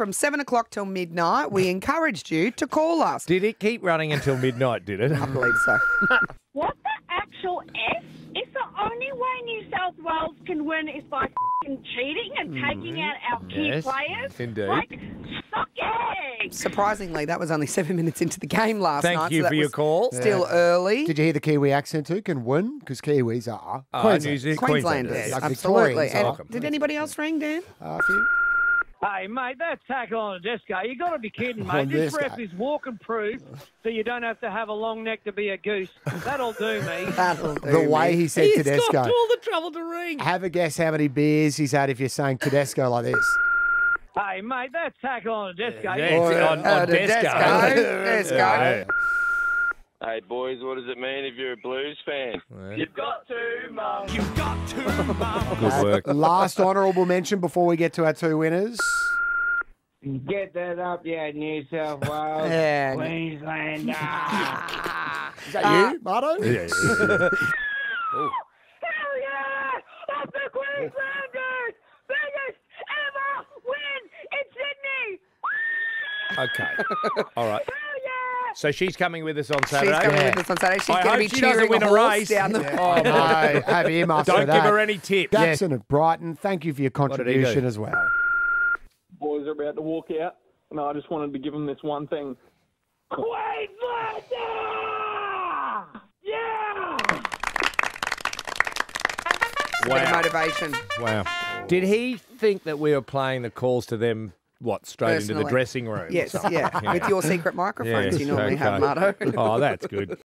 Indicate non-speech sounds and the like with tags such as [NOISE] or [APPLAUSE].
from seven o'clock till midnight. We [LAUGHS] encouraged you to call us. Did it keep running until midnight, did it? I believe so. [LAUGHS] What the actual F? If the only way New South Wales can win is by fing cheating and taking out our key Yes, players, indeed. like, suck eggs! Surprisingly, that was only seven minutes into the game last Thank night. you so that for your call. Still early. Did you hear the Kiwi accent too? Can win because Kiwis are Ah, Queensland. New Queenslanders, Queenslanders. Like absolutely. And did anybody else ring, Dan? Uh, a few. Hey, mate, that tackle on a disco, eh? you got to be kidding, [LAUGHS] On mate. This disco. ref eh? is walking proof, so you don't have to have a long neck to be a goose. That'll do me. [LAUGHS] That'll do The way me. he said He's Tedesco. got all the trouble to ring. Have a guess how many beers he's had if you're saying Tedesco like this. Hey, mate, that tackle on a disco. Eh? Yeah, you- it's on, Uh, on the Desco. Desco. [LAUGHS] Desco. Yeah. Hey boys, what does it mean if you're a Blues fan? You've got to, mum. You've got to, mum. [LAUGHS] Good work. Last honourable mention before we get to our two winners. Get that up, yeah, New South Wales, [LAUGHS] Yeah. Queensland. [LAUGHS] Is that uh, you, Marto? Yeah, yeah, yeah. Hell yeah! Up the Queenslanders! Biggest ever win in Sydney! Okay. All right. Hell yeah! So she's coming with us on She's Saturday. coming Yeah. with us on Saturday. She's I going to hope be she doesn't cheering win a a horse race. down the. Oh, no. [LAUGHS] Have earmuffs Don't for give that. her any tips. Jackson of Brighton, thank you for your did he do? contribution as well. boys are about to walk out, and I just wanted to give them this one thing. Queenslander! Yeah! Bit of motivation. Wow. Did he think that we were playing the calls to them, what, straight into the dressing room? Yes, something? [LAUGHS] yeah. With your secret microphones Yes, you normally have, okay. Marto. Oh, that's good.